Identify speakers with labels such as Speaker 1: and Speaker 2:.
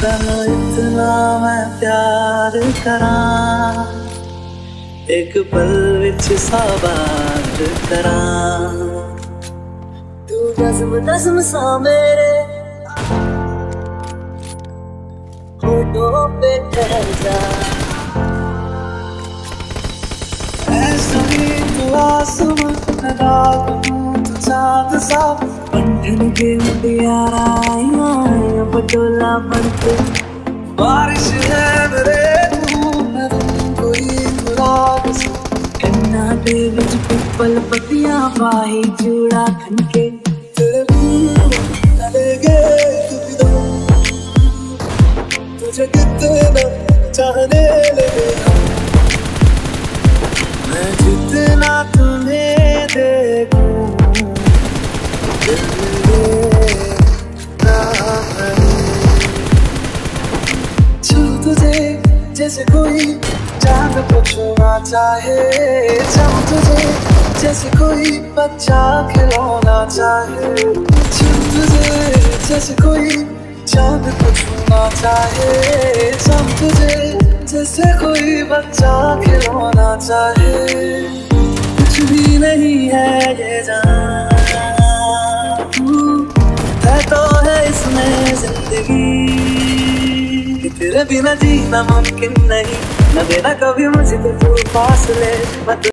Speaker 1: तनु इतना मैं प्यार करा। एक पल विच साबाद करा।
Speaker 2: तू दसम दसम सा मेरे होठों पे ठहर जा।
Speaker 1: तू तू पटोला बनके बारिश है मेरे दे विच पिपल पतियाँ बाही चूड़ा खनके तेरे तुझे कितना चाहने जैसे कोई चाँद को चाहे छू तुझे जैसे कोई बच्चा खिलौना चाहे। छू तुझे जैसे कोई चाँद को चाहे छू तुझे जैसे कोई बच्चा खिलौना चाहे। कुछ भी नहीं है ये जान, है तो है इसमें ज़िंदगी। तेरे बिना जीना मुमकिन नहीं। न देना कभी मुझे तू फासले